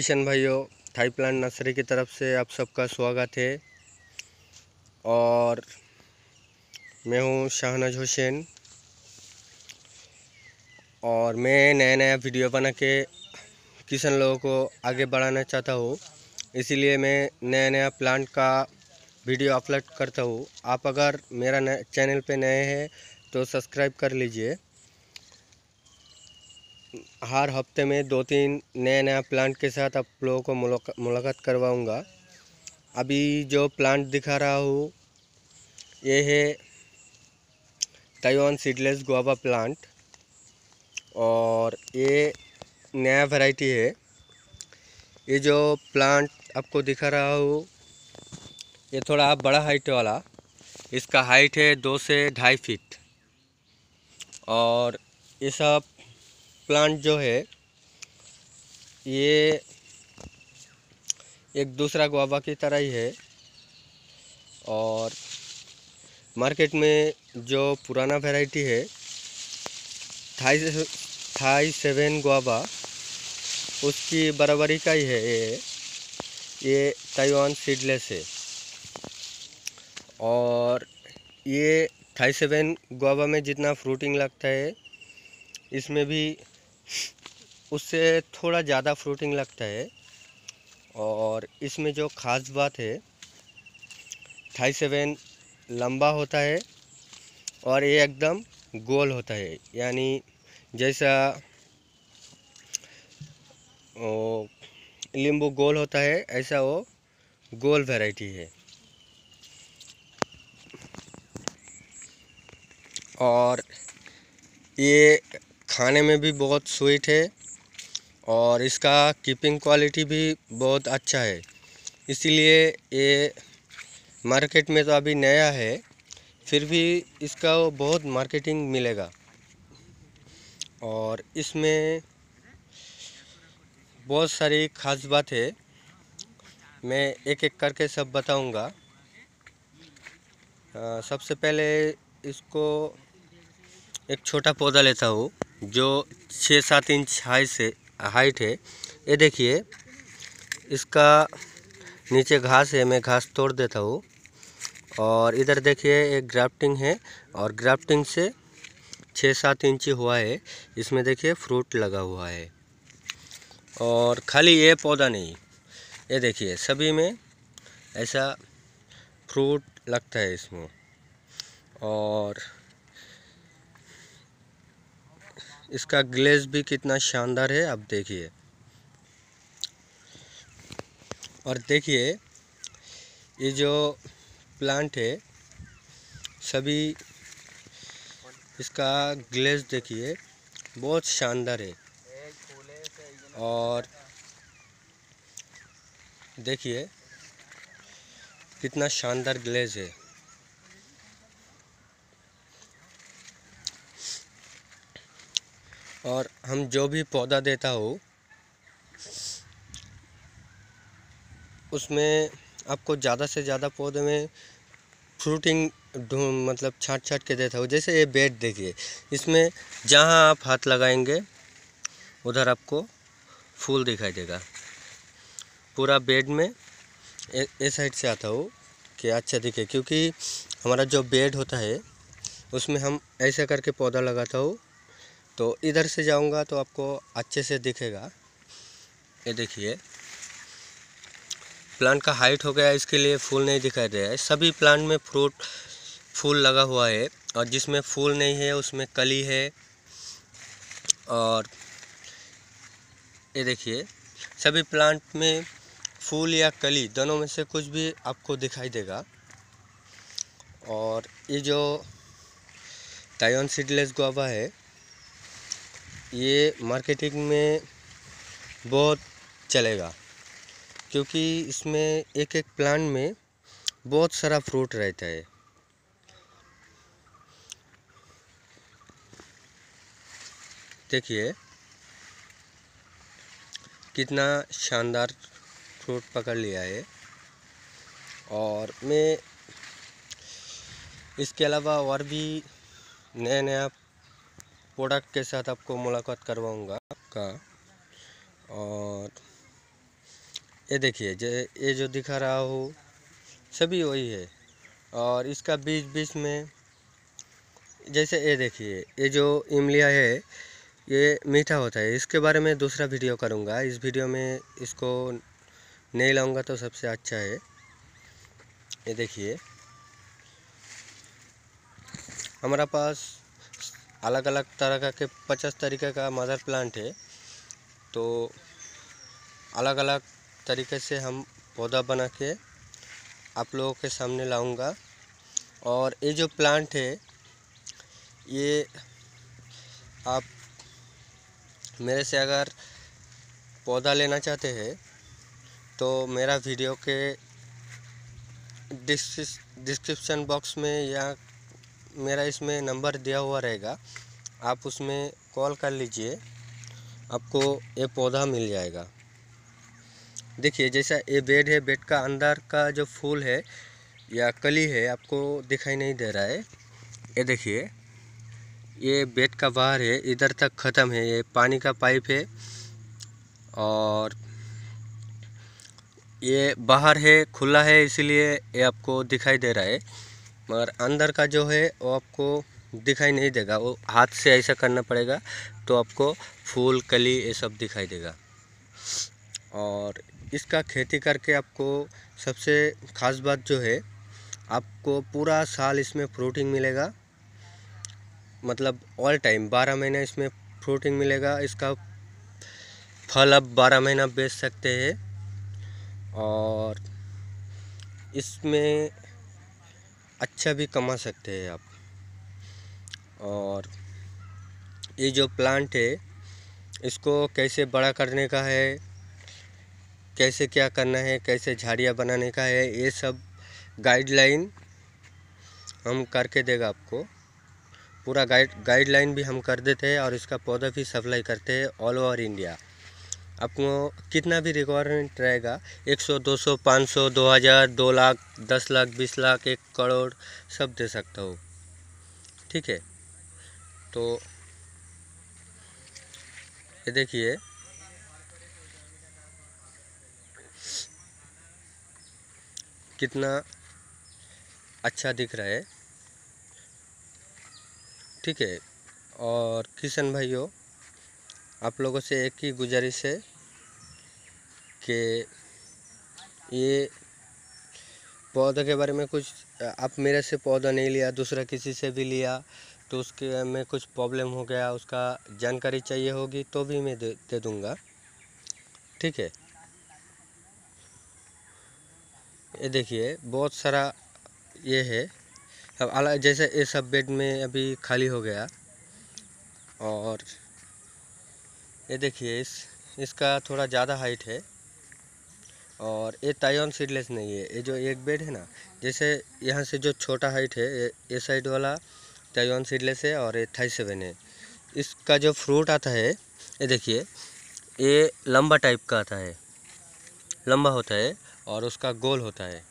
किशन भाइयों Thai plant nursery की तरफ़ से आप सबका स्वागत है। और मैं हूँ शाहनज हुसैन। और मैं नया नया वीडियो बना के किसान लोगों को आगे बढ़ाना चाहता हूँ। इसीलिए मैं नया नया प्लांट का वीडियो अपलोड करता हूँ। आप अगर मेरा चैनल पे नए हैं तो सब्सक्राइब कर लीजिए। हर हफ़्ते में दो तीन नया नया प्लांट के साथ आप लोगों को मुलाकात करवाऊँगा। अभी जो प्लांट दिखा रहा हूँ, ये है ताइवान सीडलेस गुआबा प्लांट और ये नया वैरायटी है। ये जो प्लांट आपको दिखा रहा हूँ, ये थोड़ा बड़ा हाइट वाला। इसका हाइट है दो से ढाई फीट और ये सब प्लांट जो है, ये एक दूसरा गुआवा की तरह ही है और मार्केट में जो पुराना वैरायटी है, थाई थाई सेवन गुआवा, उसकी बराबरी का ही है ये। ये ताइवान सीडलेस है। और ये थाई सेवन गुआवा में जितना फ्रूटिंग लगता है, इसमें भी उससे थोड़ा ज़्यादा फ्रूटिंग लगता है। और इसमें जो ख़ास बात है, थाई सेवन लंबा होता है और ये एकदम गोल होता है। यानी जैसा नींबू गोल होता है, ऐसा वो गोल वैरायटी है। और ये खाने में भी बहुत स्वीट है और इसका कीपिंग क्वालिटी भी बहुत अच्छा है। इसीलिए ये मार्केट में तो अभी नया है, फिर भी इसका बहुत मार्केटिंग मिलेगा। और इसमें बहुत सारी खास बात है, मैं एक एक करके सब बताऊँगा। सबसे पहले इसको एक छोटा पौधा लेता हूँ। जो छः सात इंच हाई से, हाइट है, ये देखिए, इसका नीचे घास है, मैं घास तोड़ देता हूँ। और इधर देखिए, एक ग्राफ्टिंग है, और ग्राफ्टिंग से छः सात इंच हुआ है, इसमें देखिए, फ्रूट लगा हुआ है। और खाली ये पौधा नहीं, ये देखिए, सभी में ऐसा फ्रूट लगता है इसमें। और इसका ग्लेज भी कितना शानदार है, आप देखिए। और देखिए, ये जो प्लांट है, सभी इसका ग्लेज देखिए, बहुत शानदार है। और देखिए, कितना शानदार ग्लेज है। और हम जो भी पौधा देता हो, उसमें आपको ज़्यादा से ज़्यादा पौधे में फ्रूटिंग मतलब छाट छाट के देता हो। जैसे ये बेड देखिए, इसमें जहाँ आप हाथ लगाएँगे, उधर आपको फूल दिखाई देगा। पूरा बेड में ए साइड से आता हो कि अच्छा दिखे, क्योंकि हमारा जो बेड होता है, उसमें हम ऐसा करके पौधा लगाता हो तो इधर से जाऊँगा तो आपको अच्छे से दिखेगा। ये देखिए। प्लांट का हाइट हो गया, इसके लिए फूल नहीं दिखाई दे रहा है। सभी प्लांट में फ्रूट, फूल लगा हुआ है और जिसमें फूल नहीं है, उसमें कली है। और ये देखिए, सभी प्लांट में फूल या कली दोनों में से कुछ भी आपको दिखाई देगा। और ये जो ताइवान सीडलेस गुआवा है ये मार्केटिंग में बहुत चलेगा, क्योंकि इसमें एक एक प्लांट में बहुत सारा फ्रूट रहता है। देखिए, कितना शानदार फ्रूट पकड़ लिया है। और मैं इसके अलावा और भी नया नया प्रोडक्ट के साथ आपको मुलाकात करवाऊँगा आपका। और ये देखिए, जे, ये जो दिखा रहा हो, सभी वही है। और इसका बीच बीच में जैसे ये देखिए, ये जो इमलिया है, ये मीठा होता है। इसके बारे में दूसरा वीडियो करूँगा। इस वीडियो में इसको नहीं लाऊँगा तो सबसे अच्छा है। ये देखिए, हमारा पास अलग अलग तरह का के पचास तरीके का मदर प्लांट है। तो अलग अलग तरीके से हम पौधा बना के आप लोगों के सामने लाऊँगा। और ये जो प्लांट है, ये आप मेरे से अगर पौधा लेना चाहते हैं तो मेरा वीडियो के डिस्क्रिप्शन बॉक्स में या मेरा इसमें नंबर दिया हुआ रहेगा। आप उसमें कॉल कर लीजिए, आपको ये पौधा मिल जाएगा। देखिए, जैसा ये बेड है, बेड का अंदर का जो फूल है या कली है, आपको दिखाई नहीं दे रहा है। ये देखिए, ये बेड का बाहर है, इधर तक ख़त्म है, ये पानी का पाइप है और ये बाहर है, खुला है, इसीलिए ये आपको दिखाई दे रहा है। मगर अंदर का जो है, वो आपको दिखाई नहीं देगा। वो हाथ से ऐसा करना पड़ेगा तो आपको फूल, कली ये सब दिखाई देगा। और इसका खेती करके आपको सबसे ख़ास बात जो है, आपको पूरा साल इसमें फ्रूटिंग मिलेगा। मतलब ऑल टाइम बारह महीना इसमें फ्रूटिंग मिलेगा। इसका फल अब बारह महीना बेच सकते हैं। और इसमें अच्छा भी कमा सकते हैं आप। और ये जो प्लांट है, इसको कैसे बड़ा करने का है, कैसे क्या करना है, कैसे झाड़ियाँ बनाने का है, ये सब गाइडलाइन हम करके देगा आपको। पूरा गाइड गाइडलाइन भी हम कर देते हैं और इसका पौधा भी सप्लाई करते हैं ऑल ओवर इंडिया आपको कितना भी रिक्वायरमेंट रहेगा 100 200 500 2000 दो लाख, दस लाख, बीस लाख, एक करोड़ सब दे सकता हूँ। ठीक है? तो ये देखिए। कितना अच्छा दिख रहा है। ठीक है? और किशन भाइयों, आप लोगों से एक ही गुजारिश है कि ये पौधे के बारे में कुछ आप मेरे से पौधा नहीं लिया दूसरा किसी से भी लिया तो उसके में कुछ प्रॉब्लम हो गया उसका जानकारी चाहिए होगी तो भी मैं दे, दे दूँगा। ठीक है? ये देखिए बहुत सारा ये है। अब अलग जैसे ये सब बेड में अभी खाली हो गया और ये देखिए इस इसका थोड़ा ज़्यादा हाइट है। और ये टाइन सीडलेस नहीं है ये जो एक बेड है ना जैसे यहाँ से जो छोटा हाइट है ये, साइड वाला टाइन सीडलेस है और ये थाई सेवन है। इसका जो फ्रूट आता है ये देखिए ये लंबा टाइप का आता है लंबा होता है और उसका गोल होता है।